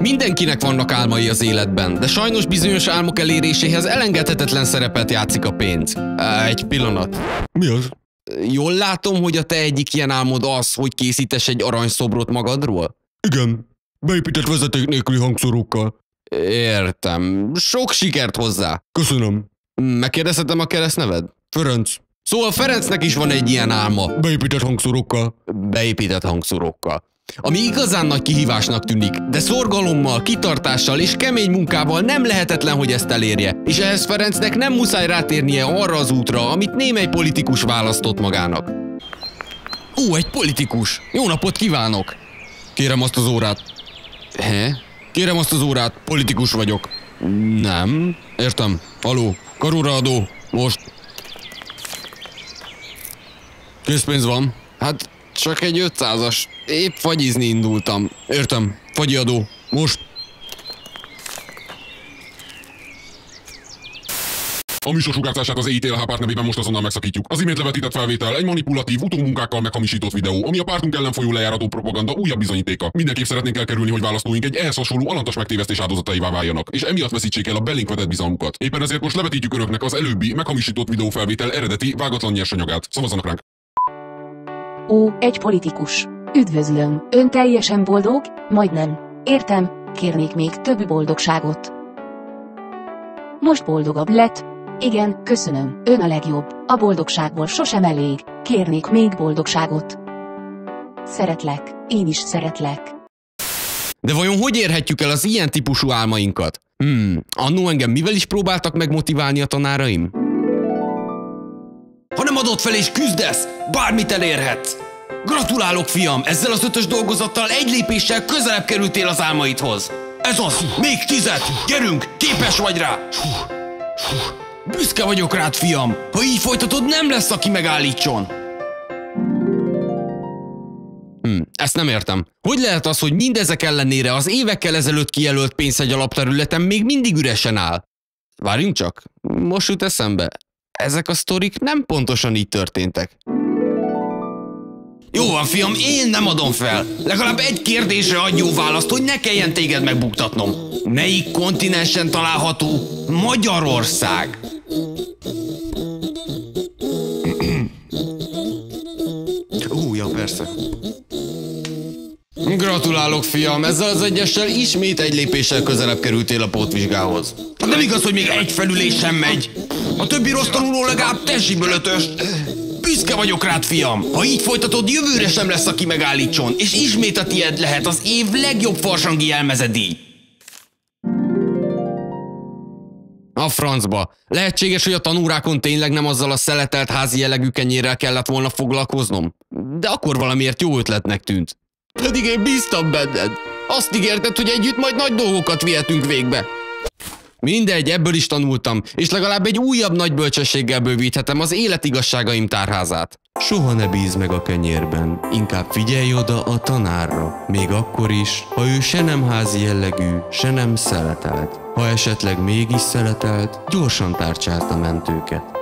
Mindenkinek vannak álmai az életben, de sajnos bizonyos álmok eléréséhez elengedhetetlen szerepet játszik a pénz. Egy pillanat. Mi az? Jól látom, hogy a te egyik ilyen álmod az, hogy készítes egy aranyszobrot magadról? Igen. Beépített vezeték nélküli hangszórókkal. Értem. Sok sikert hozzá. Köszönöm. Megkérdezhetem a keresztneved? Ferenc. Szóval Ferencnek is van egy ilyen álma. Beépített hangszórókkal. Beépített hangszórókkal. Ami igazán nagy kihívásnak tűnik, de szorgalommal, kitartással és kemény munkával nem lehetetlen, hogy ezt elérje. És ehhez Ferencnek nem muszáj rátérnie arra az útra, amit némely politikus választott magának. Ó, egy politikus! Jó napot kívánok! Kérem azt az órát. He? Kérem azt az órát, politikus vagyok. Nem. Értem. Aló, karóra adó. Most. Készpénz van. Hát csak egy 500-as. Épp fagyizni indultam. Értem. Fagyi adó. Most. A műsor sugárzását az EITLH párt most azonnal megszakítjuk. Az imént levetített felvétel egy manipulatív, utómunkákkal meghamisított videó, ami a pártunk ellen folyó lejárató propaganda újabb bizonyítéka. Mindenképp szeretnénk elkerülni, hogy választóink egy ehhez hasonló alantas megtévesztés áldozataivá váljanak, és emiatt veszítsék el a belénk vetett bizalmukat. Éppen ezért most levetítjük önöknek az előbbi meghamisított videófelvétel eredeti, vágatlan nyersanyagát. Szavazzanak ránk! Ó, egy politikus. Üdvözlöm. Ön teljesen boldog? Majdnem. Értem, kérnék még több boldogságot. Most boldogabb lett? Igen, köszönöm. Ön a legjobb. A boldogságból sosem elég. Kérnék még boldogságot. Szeretlek. Én is szeretlek. De vajon hogy érhetjük el az ilyen típusú álmainkat? Hmm, annó engem mivel is próbáltak megmotiválni a tanáraim? Ha nem adod fel és küzdesz, bármit elérhetsz! Gratulálok, fiam! Ezzel az ötös dolgozattal egy lépéssel közelebb kerültél az álmaidhoz. Ez az! Még tizet! Gyerünk! Képes vagy rá! Büszke vagyok rád, fiam! Ha így folytatod, nem lesz, aki megállítson! Hm, ezt nem értem. Hogy lehet az, hogy mindezek ellenére az évekkel ezelőtt kijelölt pénzhegy alapterületen még mindig üresen áll? Várjunk csak, most jut eszembe. Ezek a sztorik nem pontosan így történtek. Jó van, fiam, én nem adom fel. Legalább egy kérdésre adj jó választ, hogy ne kelljen téged megbuktatnom. Melyik kontinensen található Magyarország? Gratulálok, fiam, ezzel az egyessel ismét egy lépéssel közelebb kerültél a pótvizsgához. Hát nem igaz, hogy még egy felülés sem megy. A többi rossz tanuló legalább tessiből ötös. Büszke vagyok rád, fiam! Ha így folytatod, jövőre sem lesz, aki megállítson, és ismét a tied lehet az év legjobb farsangi elmezedíj. A francba. Lehetséges, hogy a tanúrákon tényleg nem azzal a szeletelt házi jellegű kenyérrel kellett volna foglalkoznom? De akkor valamiért jó ötletnek tűnt. Pedig én bíztam benned. Azt ígérted, hogy együtt majd nagy dolgokat vihetünk végbe. Mindegy, ebből is tanultam, és legalább egy újabb nagy bölcsességgel bővíthetem az életigazságaim tárházát. Soha ne bíz meg a kenyérben, inkább figyelj oda a tanárra, még akkor is, ha ő se nem házi jellegű, se nem szeletelt. Ha esetleg mégis szeletelt, gyorsan tárcsált a mentőket.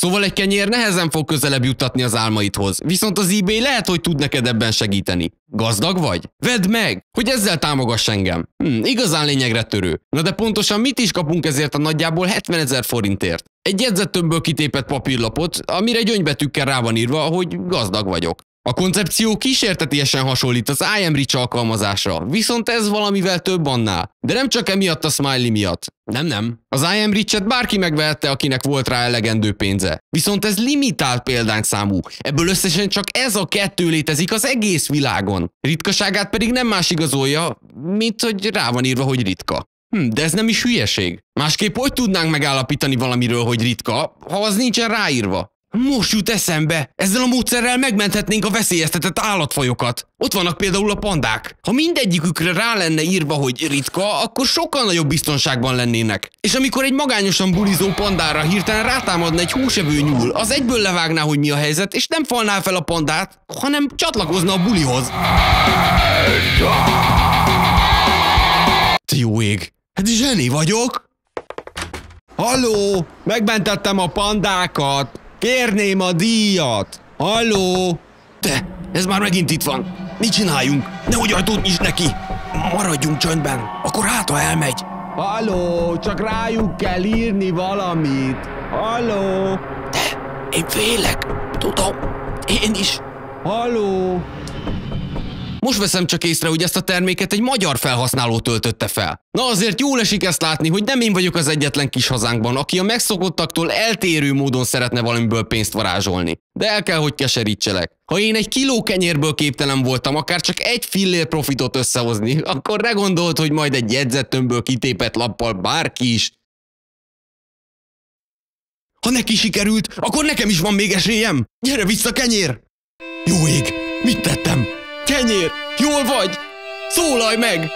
Szóval egy kenyér nehezen fog közelebb juttatni az álmaidhoz, viszont az eBay lehet, hogy tud neked ebben segíteni. Gazdag vagy? Vedd meg, hogy ezzel támogass engem. Hm, igazán lényegre törő. Na de pontosan mit is kapunk ezért a nagyjából 70 ezer forintért? Egy jegyzettömbből kitépett papírlapot, amire gyöngybetűkkel rá van írva, hogy gazdag vagyok. A koncepció kísértetiesen hasonlít az IMRich alkalmazásra, viszont ez valamivel több annál. De nem csak emiatt a smiley miatt. Nem, nem. Az IMRich-et bárki megvehette, akinek volt rá elegendő pénze. Viszont ez limitált példányszámú. Ebből összesen csak ez a kettő létezik az egész világon. Ritkaságát pedig nem más igazolja, mint hogy rá van írva, hogy ritka. Hm, de ez nem is hülyeség. Másképp hogy tudnánk megállapítani valamiről, hogy ritka, ha az nincsen ráírva? Most jut eszembe, ezzel a módszerrel megmenthetnénk a veszélyeztetett állatfajokat. Ott vannak például a pandák. Ha mindegyikükre rá lenne írva, hogy ritka, akkor sokkal nagyobb biztonságban lennének. És amikor egy magányosan bulizó pandára hirtelen rátámadna egy húsevő nyúl, az egyből levágná, hogy mi a helyzet, és nem falná fel a pandát, hanem csatlakozna a bulihoz. Te jó ég! Hát zseni vagyok! Halló! Megmentettem a pandákat! Kérném a díjat! Halló! Te, ez már megint itt van. Mit csináljunk? Nehogy ajtót nyisd neki! Maradjunk csöndben, akkor hát, ha elmegy. Halló, csak rájuk kell írni valamit. Halló, Én félek, tudom. Én is. halló. Most veszem csak észre, hogy ezt a terméket egy magyar felhasználó töltötte fel. Na azért jól esik ezt látni, hogy nem én vagyok az egyetlen kis hazánkban, aki a megszokottaktól eltérő módon szeretne valamiből pénzt varázsolni. De el kell, hogy keserítselek. Ha én egy kiló kenyérből képtelen voltam akár csak egy fillér profitot összehozni, akkor ne gondolt, hogy majd egy jegyzettömből kitépett lappal bárki is. Ha neki sikerült, akkor nekem is van még esélyem. Gyere vissza, kenyér! Jó ég, mit tettem? Kenyér, jól vagy? Szólalj meg!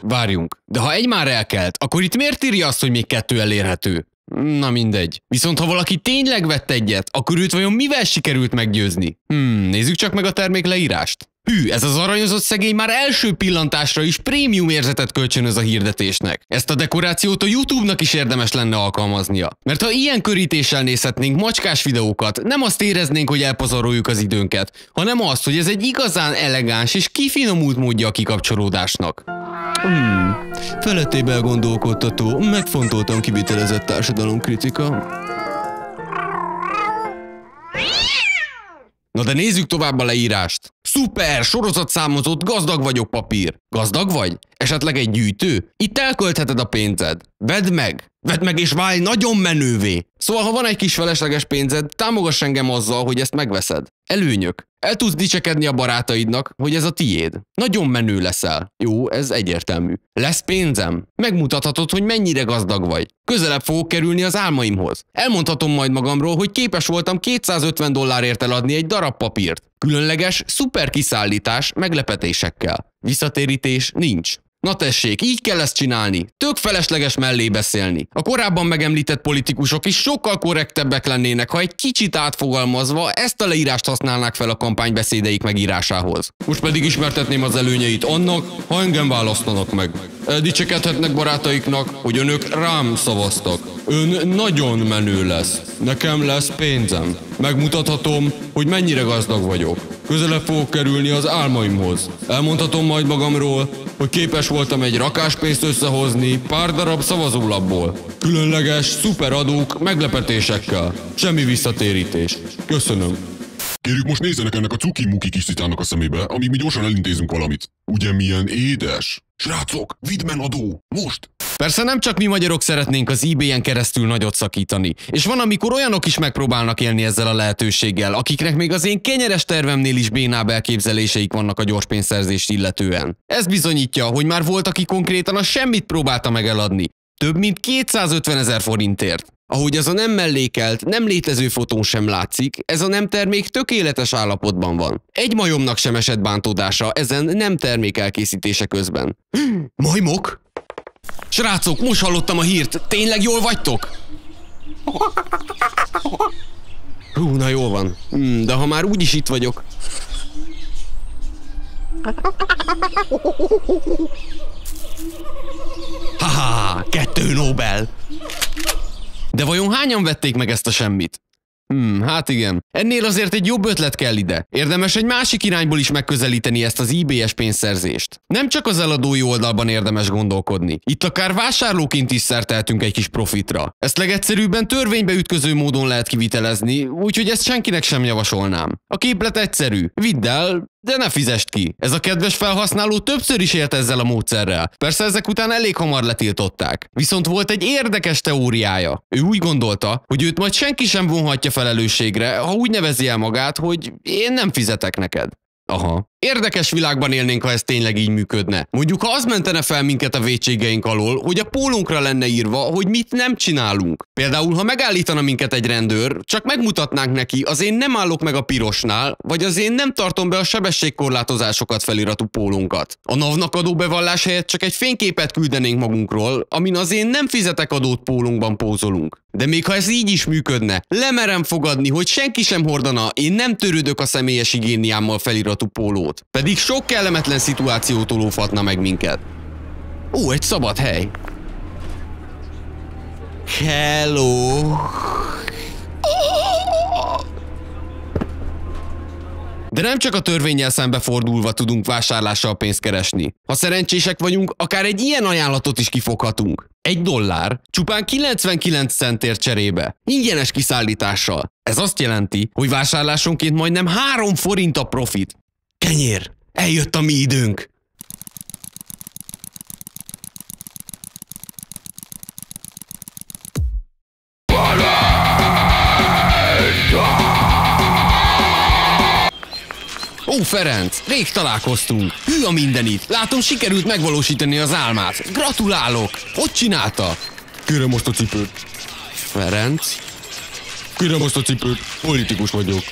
Várjunk, de ha egy már elkelt, akkor itt miért írja azt, hogy még kettő elérhető? Na mindegy. Viszont ha valaki tényleg vett egyet, akkor őt vajon mivel sikerült meggyőzni? Hmm, nézzük csak meg a termék leírást. Hű, ez az aranyozott szegény már első pillantásra is prémium érzetet kölcsönöz a hirdetésnek. Ezt a dekorációt a YouTube-nak is érdemes lenne alkalmaznia. Mert ha ilyen körítéssel nézhetnénk macskás videókat, nem azt éreznénk, hogy elpazaroljuk az időnket, hanem azt, hogy ez egy igazán elegáns és kifinomult módja a kikapcsolódásnak. Hmm, felettébe gondolkodtató, megfontoltan kivitelezett társadalomkritika. Na de nézzük tovább a leírást. Szuper, sorozatszámozott, gazdag vagyok papír. Gazdag vagy? Esetleg egy gyűjtő? Itt elköltheted a pénzed. Vedd meg! Vedd meg és válj nagyon menővé! Szóval, ha van egy kis felesleges pénzed, támogass engem azzal, hogy ezt megveszed. Előnyök. El tudsz dicsekedni a barátaidnak, hogy ez a tiéd. Nagyon menő leszel. Jó, ez egyértelmű. Lesz pénzem. Megmutathatod, hogy mennyire gazdag vagy. Közelebb fogok kerülni az álmaimhoz. Elmondhatom majd magamról, hogy képes voltam 250 dollárért eladni egy darab papírt. Különleges, szuper kiszállítás meglepetésekkel. Visszatérítés nincs. Na tessék, így kell ezt csinálni. Tök felesleges mellé beszélni. A korábban megemlített politikusok is sokkal korrektebbek lennének, ha egy kicsit átfogalmazva ezt a leírást használnák fel a kampánybeszédeik megírásához. Most pedig ismertetném az előnyeit annak, ha engem választanak meg. Dicsekedhetnek barátaiknak, hogy önök rám szavaztak. Ön nagyon menő lesz. Nekem lesz pénzem. Megmutathatom, hogy mennyire gazdag vagyok. Közelebb fogok kerülni az álmaimhoz. Elmondhatom majd magamról, hogy képes voltam egy rakáspénzt összehozni pár darab szavazólapból. Különleges, szuper adók, meglepetésekkel. Semmi visszatérítés. Köszönöm. Kérjük, most nézzenek ennek a cuki-muki kis a szemébe, amíg mi gyorsan elintézünk valamit. Ugye milyen édes? Srácok, vidmen adó! Most! Persze nem csak mi magyarok szeretnénk az eBay-en keresztül nagyot szakítani, és van, amikor olyanok is megpróbálnak élni ezzel a lehetőséggel, akiknek még az én kenyeres tervemnél is bénább elképzeléseik vannak a gyors pénzszerzést illetően. Ez bizonyítja, hogy már volt, aki konkrétan a semmit próbálta meg eladni. Több mint 250 ezer forintért. Ahogy az a nem mellékelt, nem létező fotón sem látszik, ez a nem termék tökéletes állapotban van. Egy majomnak sem esett bántódása ezen nem termék elkészítése közben. Majmok? Srácok, most hallottam a hírt. Tényleg jól vagytok? Hú, na jól van. Hmm, de ha már úgyis itt vagyok. Haha, kettő Nobel. De vajon hányan vették meg ezt a semmit? Hmm, hát igen. Ennél azért egy jobb ötlet kell ide. Érdemes egy másik irányból is megközelíteni ezt az eBay-es pénzszerzést. Nem csak az eladói oldalban érdemes gondolkodni. Itt akár vásárlóként is szerteltünk egy kis profitra. Ezt legegyszerűbben törvénybe ütköző módon lehet kivitelezni, úgyhogy ezt senkinek sem javasolnám. A képlet egyszerű. Vidd el, de ne fizest ki. Ez a kedves felhasználó többször is élt ezzel a módszerrel. Persze ezek után elég hamar letiltották. Viszont volt egy érdekes teóriája. Ő úgy gondolta, hogy őt majd senki sem vonhatja felelősségre, ha úgy nevezi el magát, hogy én nem fizetek neked. Aha. Érdekes világban élnénk, ha ez tényleg így működne. Mondjuk, ha az mentene fel minket a vétségeink alól, hogy a pólónkra lenne írva, hogy mit nem csinálunk. Például, ha megállítana minket egy rendőr, csak megmutatnánk neki, az én nem állok meg a pirosnál, vagy az én nem tartom be a sebességkorlátozásokat feliratú pólónkat. A NAV-nak adó bevallás helyett csak egy fényképet küldenénk magunkról, amin az én nem fizetek adót pólónkban pózolunk. De még ha ez így is működne, lemerem fogadni, hogy senki sem hordana, én nem törődök a személyes igéniámmal feliratú pólót. Pedig sok kellemetlen szituációtól óvhatna meg minket. Ó, egy szabad hely. Hello. De nem csak a törvényel szembefordulva tudunk vásárlással pénzt keresni. Ha szerencsések vagyunk, akár egy ilyen ajánlatot is kifoghatunk. Egy dollár, csupán 99 centért cserébe, ingyenes kiszállítással. Ez azt jelenti, hogy vásárlásonként majdnem 3 forint a profit. Kenyér, eljött a mi időnk! Ó, Ferenc, rég találkoztunk. Hű a mindenit. Látom, sikerült megvalósítani az álmát. Gratulálok. Hogy csinálta? Kérem azt a cipőt. Ferenc? Kérem azt a cipőt. Politikus vagyok.